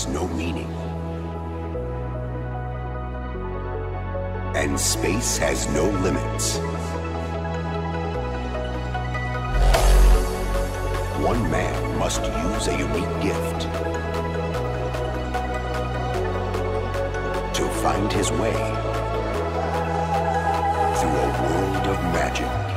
has no meaning. And space has no limits. One man must use a unique gift to find his way through a world of magic.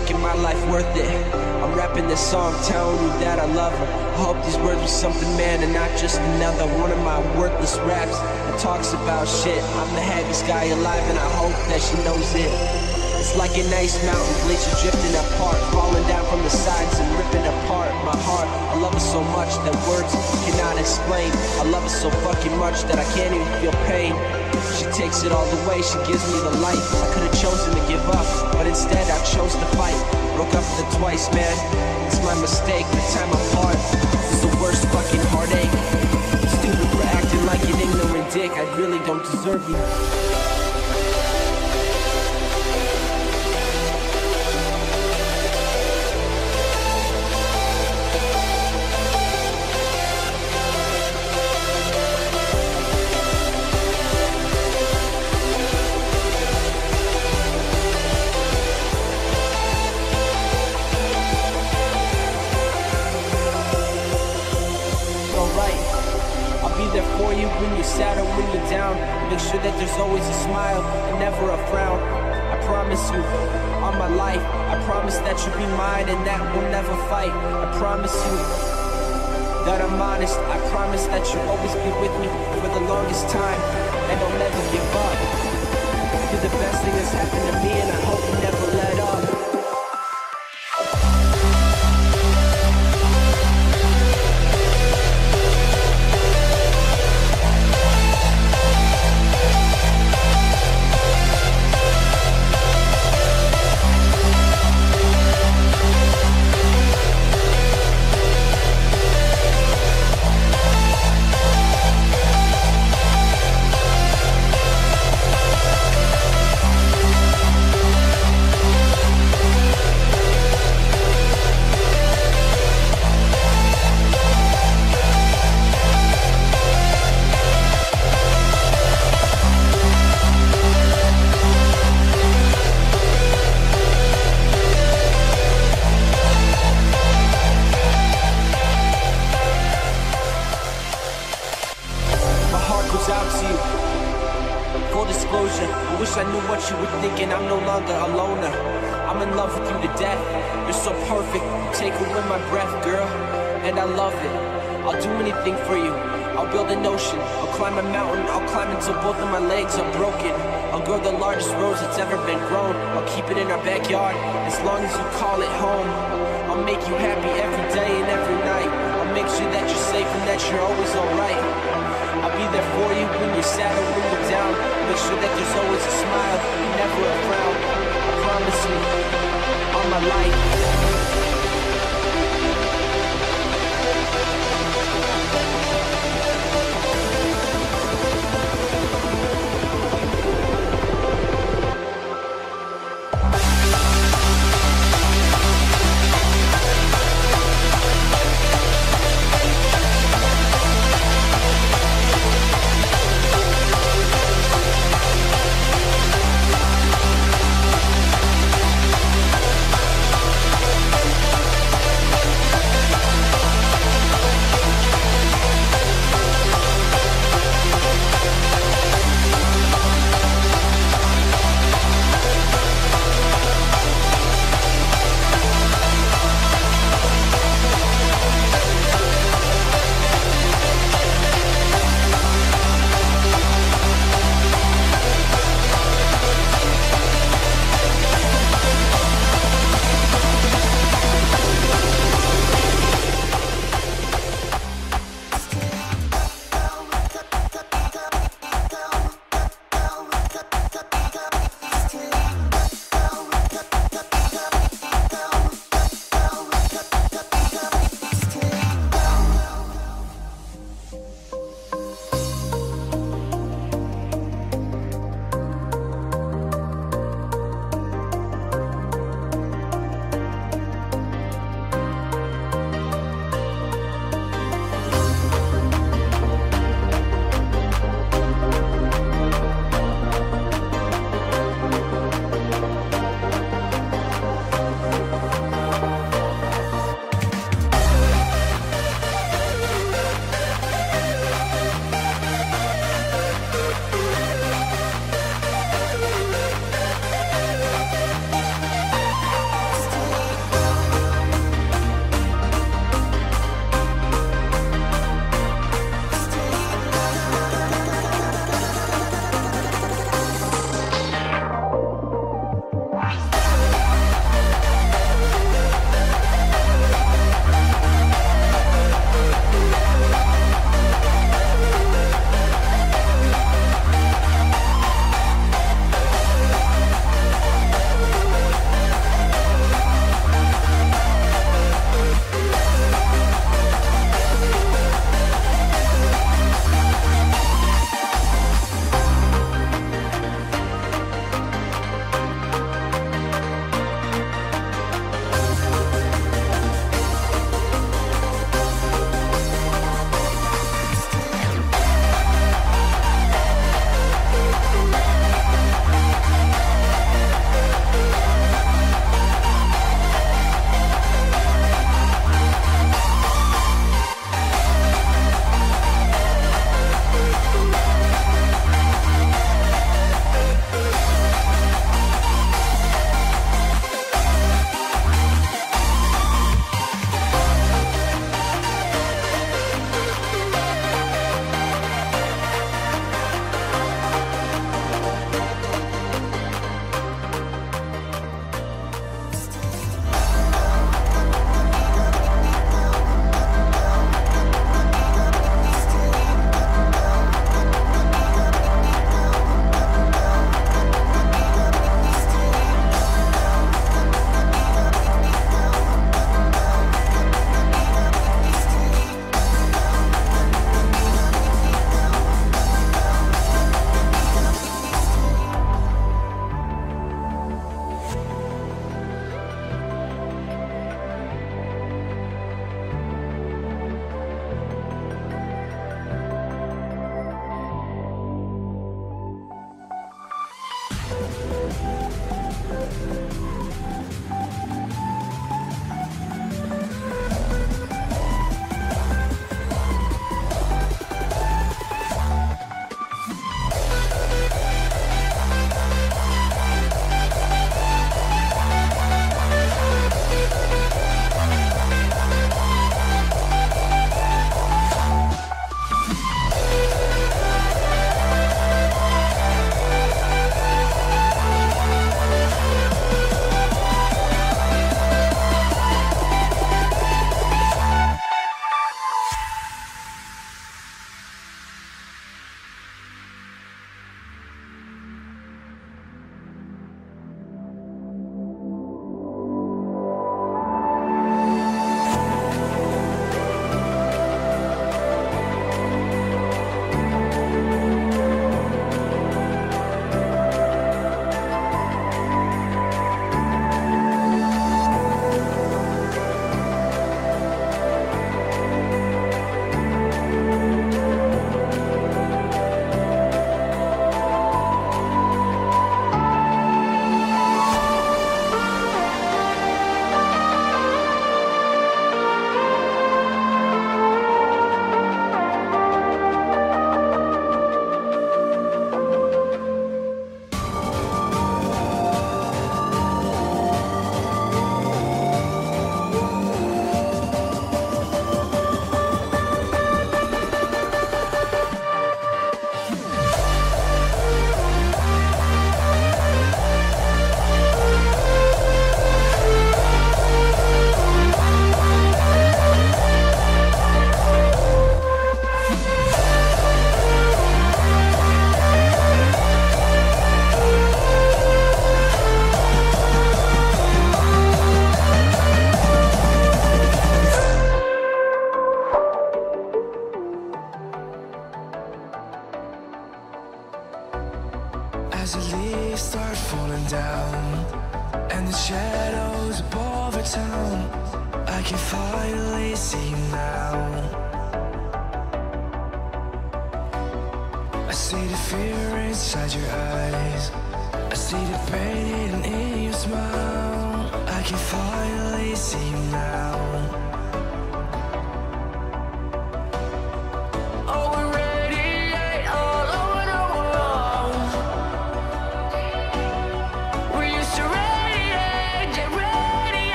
Making my life worth it. I'm rapping this song, telling you that I love her. I hope these words were something, man, and not just another one of my worthless raps that talks about shit. I'm the happiest guy alive, and I hope that she knows it. It's like an ice mountain, glacier drifting apart, falling down from the sides and ripping apart my heart. I love her so much that words cannot explain. I love her so fucking much that I can't even feel pain. She takes it all the way, she gives me the light. I could have chosen to give up, but instead I chose to fight. Broke up with her twice, man. It's my mistake, the time apart is the worst fucking heartache. Stupid for acting like an ignorant dick, I really don't deserve you. Down. Make sure that there's always a smile and never a frown. I promise you, on my life, I promise that you'll be mine and that we'll never fight. I promise you that I'm honest. I promise that you'll always be with me for the longest time and I'll never give up. You're the best thing that's happened to me and I hope